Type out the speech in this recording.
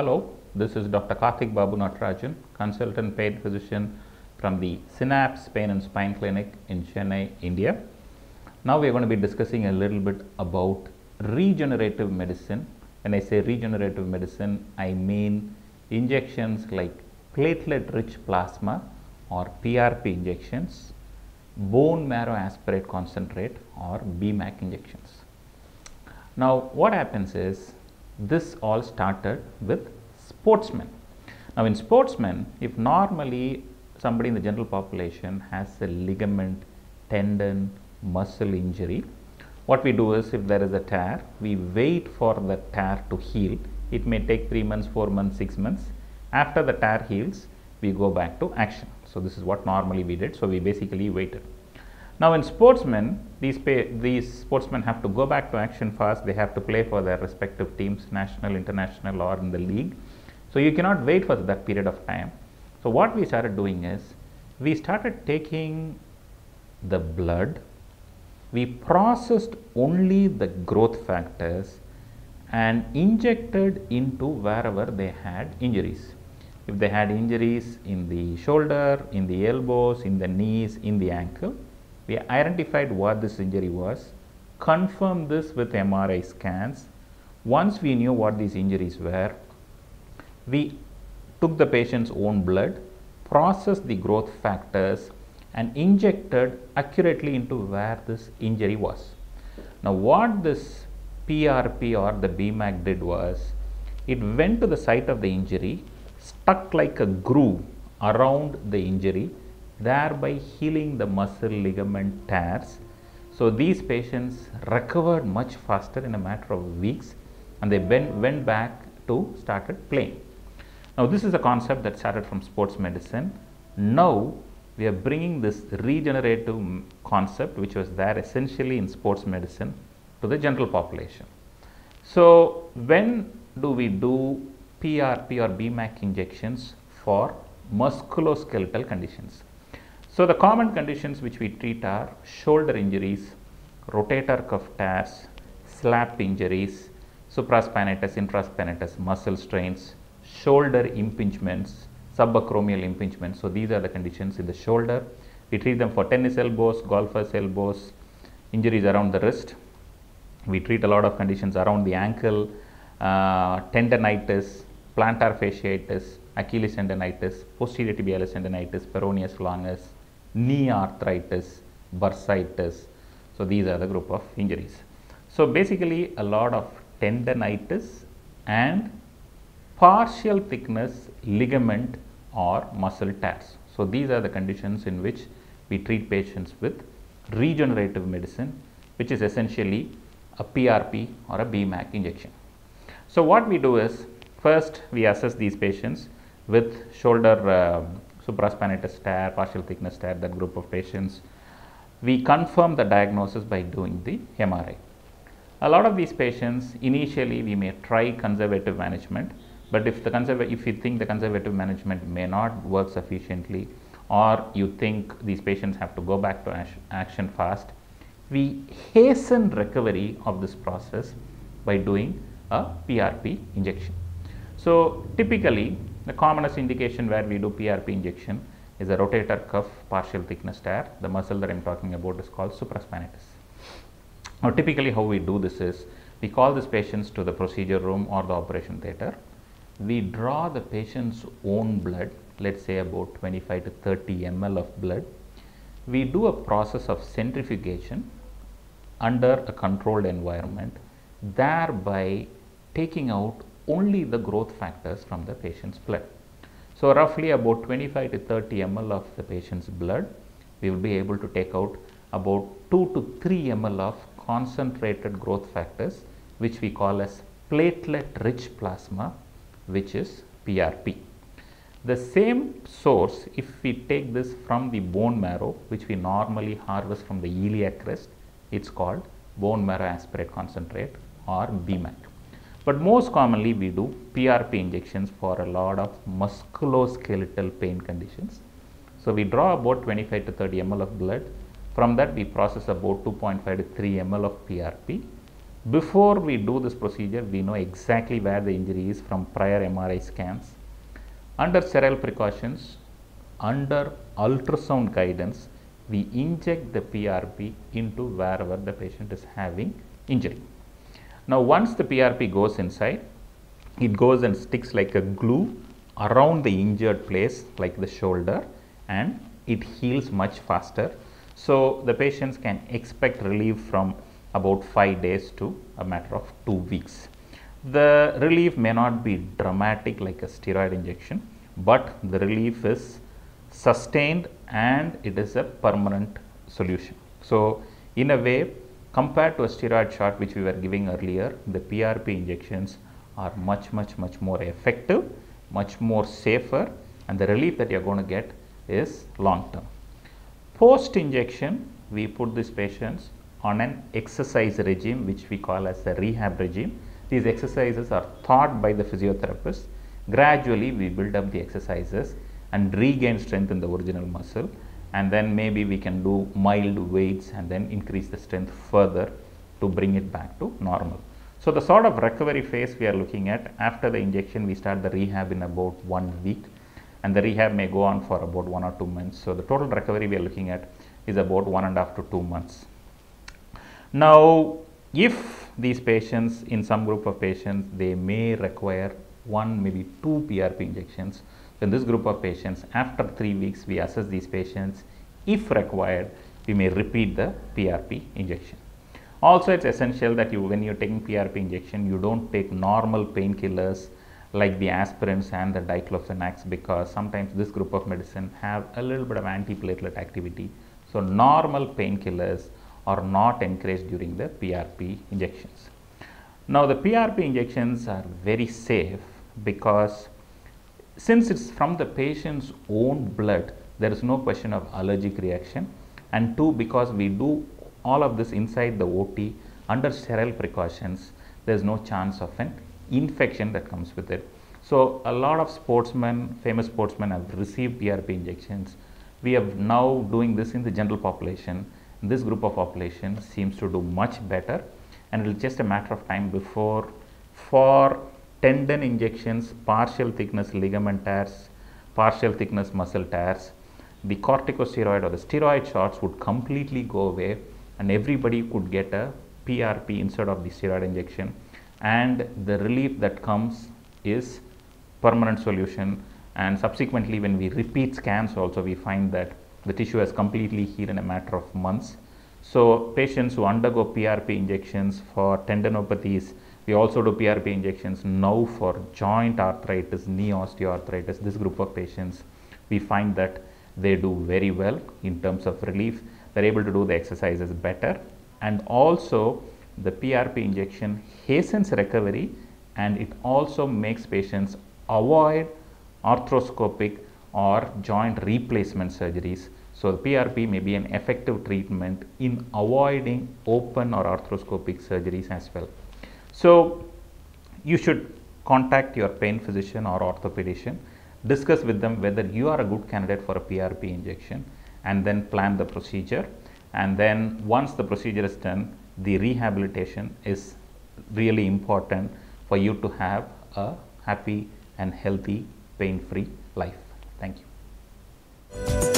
Hello, this is Dr. Karthic Babu Natarajan, consultant pain physician from the Synapse Pain and Spine Clinic in Chennai, India. Now we are going to be discussing a little bit about regenerative medicine. When I say regenerative medicine, I mean injections like platelet rich plasma or PRP injections, bone marrow aspirate concentrate or BMAC injections. Now, what happens is this all started with sportsmen. Now, in sportsmen, if normally somebody in the general population has a ligament, tendon, muscle injury, what we do is if there is a tear, we wait for the tear to heal. It may take 3 months, 4 months, 6 months. After the tear heals, we go back to action. So, this is what normally we did. So, we basically waited. Now, in sportsmen, these, pay, these sportsmen have to go back to action fast. They have to play for their respective teams, national, international, or in the league. So, you cannot wait for that period of time. So, what we started doing is we started taking the blood, we processed only the growth factors and injected into wherever they had injuries. If they had injuries in the shoulder, in the elbows, in the knees, in the ankle, we identified what this injury was, confirmed this with MRI scans. Once we knew what these injuries were, we took the patient's own blood, processed the growth factors, and injected accurately into where this injury was. Now, what this PRP or the BMAC did was it went to the site of the injury, stuck like a groove around the injury, thereby healing the muscle ligament tears. So, these patients recovered much faster in a matter of weeks and they went, went back to started playing. Now, this is a concept that started from sports medicine. Now, we are bringing this regenerative concept which was there essentially in sports medicine to the general population. So, when do we do PRP or BMAC injections for musculoskeletal conditions? So, the common conditions which we treat are shoulder injuries, rotator cuff tears, slap injuries, supraspinatus, infraspinatus, muscle strains, shoulder impingements, subacromial impingement. So, these are the conditions in the shoulder. We treat them for tennis elbows, golfers elbows, injuries around the wrist. We treat a lot of conditions around the ankle, uh, tendonitis, plantar fasciitis, Achilles tendonitis, posterior tibialis tendonitis, peroneus longus, knee arthritis, bursitis. So, these are the group of injuries. So, basically a lot of tendonitis and partial thickness ligament or muscle tears. So, these are the conditions in which we treat patients with regenerative medicine which is essentially a PRP or a BMAC injection. So, what we do is first we assess these patients with shoulder uh, supraspinatus tear, partial thickness tear that group of patients. We confirm the diagnosis by doing the MRI. A lot of these patients initially we may try conservative management but if the conserva- if you think the conservative management may not work sufficiently or you think these patients have to go back to action fast, we hasten recovery of this process by doing a PRP injection. So, typically the commonest indication where we do PRP injection is a rotator cuff partial thickness tear. The muscle that I am talking about is called supraspinatus. Now, typically how we do this is we call these patients to the procedure room or the operation theatre we draw the patient's own blood, let's say about 25 to 30 ml of blood. We do a process of centrifugation under a controlled environment, thereby taking out only the growth factors from the patient's blood. So, roughly about 25 to 30 ml of the patient's blood, we will be able to take out about 2 to 3 ml of concentrated growth factors, which we call as platelet rich plasma which is PRP. The same source, if we take this from the bone marrow, which we normally harvest from the iliac crest, it's called bone marrow aspirate concentrate or BMAC. But most commonly we do PRP injections for a lot of musculoskeletal pain conditions. So, we draw about 25 to 30 ml of blood. From that we process about 2.5 to 3 ml of PRP. Before we do this procedure, we know exactly where the injury is from prior MRI scans. Under sterile precautions, under ultrasound guidance, we inject the PRP into wherever the patient is having injury. Now, once the PRP goes inside, it goes and sticks like a glue around the injured place like the shoulder and it heals much faster. So, the patients can expect relief from about 5 days to a matter of 2 weeks. The relief may not be dramatic like a steroid injection, but the relief is sustained and it is a permanent solution. So, in a way compared to a steroid shot which we were giving earlier, the PRP injections are much much much more effective, much more safer and the relief that you are going to get is long term. Post injection we put these patients on an exercise regime which we call as the rehab regime. These exercises are taught by the physiotherapist. Gradually we build up the exercises and regain strength in the original muscle and then maybe we can do mild weights and then increase the strength further to bring it back to normal. So, the sort of recovery phase we are looking at after the injection we start the rehab in about one week and the rehab may go on for about one or two months. So, the total recovery we are looking at is about one and a half to two months. Now, if these patients in some group of patients they may require one maybe two PRP injections in this group of patients, after 3 weeks, we assess these patients. If required, we may repeat the PRP injection. Also, it's essential that you, when you're taking PRP injection, you don't take normal painkillers like the aspirins and the diclofenacs because sometimes this group of medicine have a little bit of antiplatelet activity. So, normal painkillers are not encouraged during the PRP injections. Now, the PRP injections are very safe because since it's from the patient's own blood, there is no question of allergic reaction. And two, because we do all of this inside the OT under sterile precautions, there is no chance of an infection that comes with it. So, a lot of sportsmen, famous sportsmen have received PRP injections. We are now doing this in the general population. This group of population seems to do much better and it is just a matter of time before for tendon injections, partial thickness ligament tears, partial thickness muscle tears, the corticosteroid or the steroid shots would completely go away and everybody could get a PRP instead of the steroid injection. And the relief that comes is permanent solution. And subsequently when we repeat scans also we find that the tissue has completely healed in a matter of months. So, patients who undergo PRP injections for tendinopathies we also do PRP injections now for joint arthritis, knee osteoarthritis. This group of patients, we find that they do very well in terms of relief. They're able to do the exercises better. And also, the PRP injection hastens recovery and it also makes patients avoid arthroscopic or joint replacement surgeries. So, the PRP may be an effective treatment in avoiding open or arthroscopic surgeries as well. So, you should contact your pain physician or orthopedician, discuss with them whether you are a good candidate for a PRP injection and then plan the procedure. And then once the procedure is done, the rehabilitation is really important for you to have a happy and healthy pain free life. Thank you.